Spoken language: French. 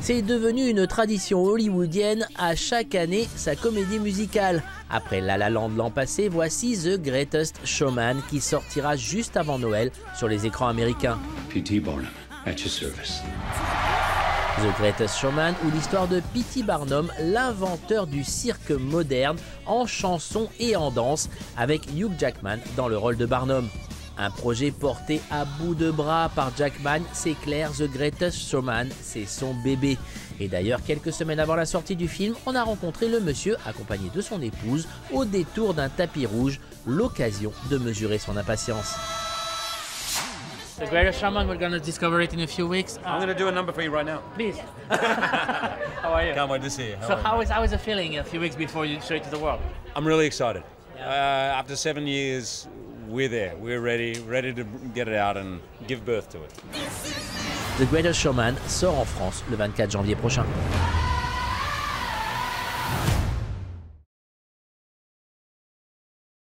C'est devenu une tradition hollywoodienne à chaque année sa comédie musicale. Après La La Land l'an passé, voici The Greatest Showman qui sortira juste avant Noël sur les écrans américains. P.T. Barnum, at your service. The Greatest Showman ou l'histoire de P.T. Barnum, l'inventeur du cirque moderne en chanson et en danse, avec Hugh Jackman dans le rôle de Barnum. Un projet porté à bout de bras par Jackman, c'est clair, The Greatest Showman, c'est son bébé. Et d'ailleurs, quelques semaines avant la sortie du film, on a rencontré le monsieur accompagné de son épouse au détour d'un tapis rouge, l'occasion de mesurer son impatience. The Greatest Showman, we're gonna discover it in a few weeks. I'm going to do a number for you right now. Please. how are you? Can't wait to see you. So how is how is the feeling a few weeks before you show it to the world? I'm really excited. Uh, after seven years, we're there. We're ready, ready to get it out and give birth to it. The Greatest Showman sort en France le 24 janvier prochain.